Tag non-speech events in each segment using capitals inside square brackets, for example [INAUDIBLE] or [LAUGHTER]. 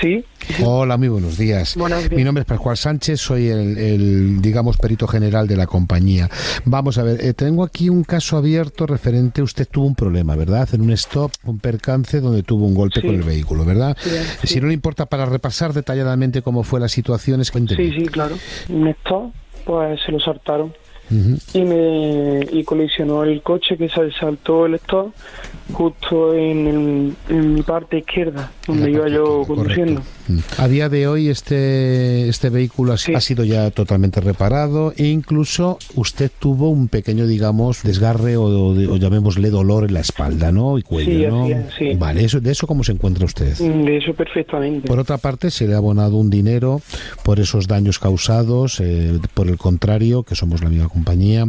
Sí. Hola, muy buenos días. Mi nombre es Pascual Sánchez, soy el, digamos, perito general de la compañía. Vamos a ver, eh, tengo aquí un caso abierto referente, usted tuvo un problema, ¿verdad? En un stop, un percance donde tuvo un golpe con el vehículo, ¿verdad? si no le importa para repasar detalladamente cómo fue la situación, es Sí, sí, claro. Un stop, pues se lo saltaron y me y colisionó el coche que se saltó el stop justo en, mi parte izquierda donde iba yo conduciendo a día de hoy este este vehículo ha, sido ya totalmente reparado e incluso usted tuvo un pequeño digamos desgarre o, llamémosle dolor en la espalda no y cuello ¿no? vale eso de eso cómo se encuentra usted de eso perfectamente por otra parte se le ha abonado un dinero por esos daños causados eh, por el contrario que somos la misma compañía,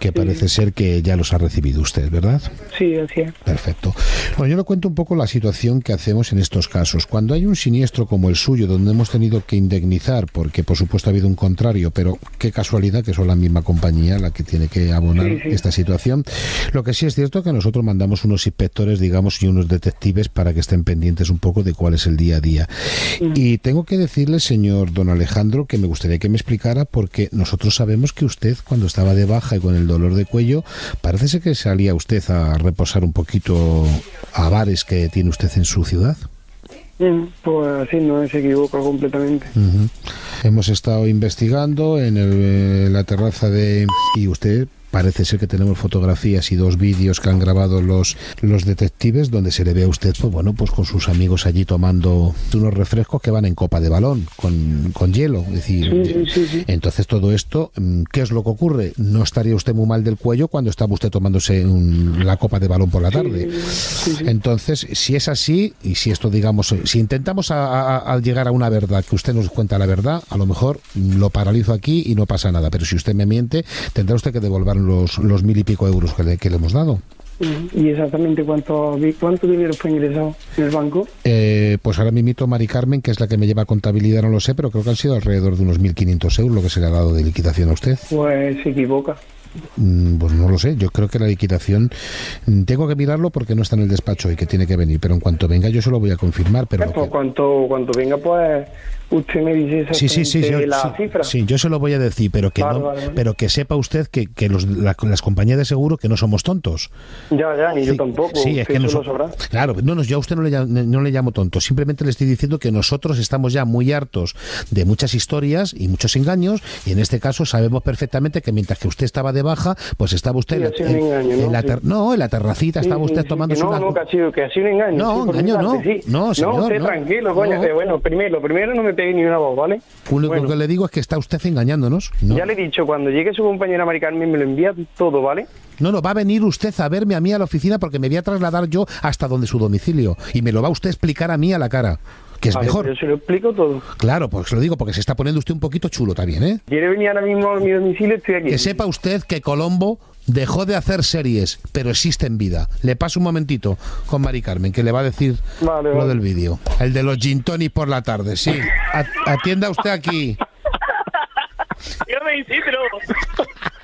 que parece ser que ya los ha recibido usted, ¿verdad? Sí, así es. Perfecto. Bueno, yo le cuento un poco la situación que hacemos en estos casos. Cuando hay un siniestro como el suyo, donde hemos tenido que indemnizar, porque por supuesto ha habido un contrario, pero qué casualidad que son la misma compañía la que tiene que abonar esta situación. Lo que sí es cierto que nosotros mandamos unos inspectores, digamos, y unos detectives para que estén pendientes un poco de cuál es el día a día. Mm. Y tengo que decirle, señor don Alejandro, que me gustaría que me explicara, porque nosotros sabemos que usted, cuando cuando estaba de baja y con el dolor de cuello, parece ser que salía usted a reposar un poquito a bares que tiene usted en su ciudad. Mm, pues sí, no se equivoca completamente. Hemos estado investigando en, en la terraza de... y usted Parece ser que tenemos fotografías y dos vídeos que han grabado los, los detectives donde se le ve a usted, pues bueno, pues con sus amigos allí tomando unos refrescos que van en copa de balón, con, con hielo. Es decir, entonces todo esto, mm, ¿qué es lo que ocurre? No estaría usted muy mal del cuello cuando estaba usted tomándose la copa de balón por la tarde. Entonces, si es así, y si esto, digamos, si intentamos a, llegar a una verdad, que usted nos cuenta la verdad, a lo mejor lo paralizo aquí y no pasa nada. Pero si usted me miente, tendrá usted que devolver los, los mil y pico euros que le, que le hemos dado. ¿Y exactamente cuánto, cuánto dinero fue ingresado en el banco? Eh, pues ahora mismo Mari Carmen, que es la que me lleva contabilidad, no lo sé, pero creo que han sido alrededor de unos 1.500 euros lo que se le ha dado de liquidación a usted. Pues se equivoca. Mm, pues no lo sé, yo creo que la liquidación mm, tengo que mirarlo porque no está en el despacho y que tiene que venir, pero en cuanto venga yo se lo voy a confirmar. Pero pues, pues cuanto, cuanto venga, pues usted me dice sí, sí, sí, yo, la cifra. Sí, yo se lo voy a decir, pero que no, pero que sepa usted que, que los, las compañías de seguro que no somos tontos. Ya, ya, ni yo tampoco. Sí, es que, no Claro, no, no, yo a usted no le, no le llamo tonto, simplemente le estoy diciendo que nosotros estamos ya muy hartos de muchas historias y muchos engaños y en este caso sabemos perfectamente que mientras que usted estaba de baja, pues estaba usted en, la no, en la terracita estaba usted tomando su No, no, que ha sido, que ha sido un engaño. No, engaño no. No, señor, no, usted tranquilo, coño, que bueno, primero, primero no me pegue ni una voz, ¿vale? Lo que le digo es que está usted engañándonos. Ya le he dicho, cuando llegue su compañera Mari me lo envía todo, ¿vale? No, no, va a venir usted a verme a mí a la oficina porque me voy a trasladar yo hasta donde su domicilio y me lo va usted a explicar a mí a la cara que es mejor. Yo se lo explico todo. Claro, pues lo digo porque se está poniendo usted un poquito chulo también, ¿eh? ¿Quiere venir ahora mismo a mi domicilio? Estoy aquí. Que sepa usted que Colombo dejó de hacer series, pero existe en vida. Le paso un momentito con Mari Carmen, que le va a decir lo del vídeo. El de los gin por la tarde, sí. Atienda usted aquí. [LAUGHS] Yo me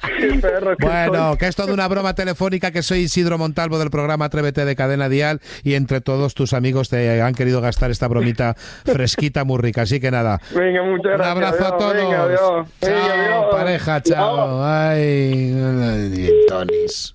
[LAUGHS] Bueno, que es toda una broma telefónica, que soy Isidro Montalvo del programa Atrévete de Cadena Dial y entre todos tus amigos te han querido gastar esta bromita [LAUGHS] fresquita muy rica. Así que nada. Venga, muchas gracias. Un abrazo a todos. Chao, pareja, chao. Ay, Tonis.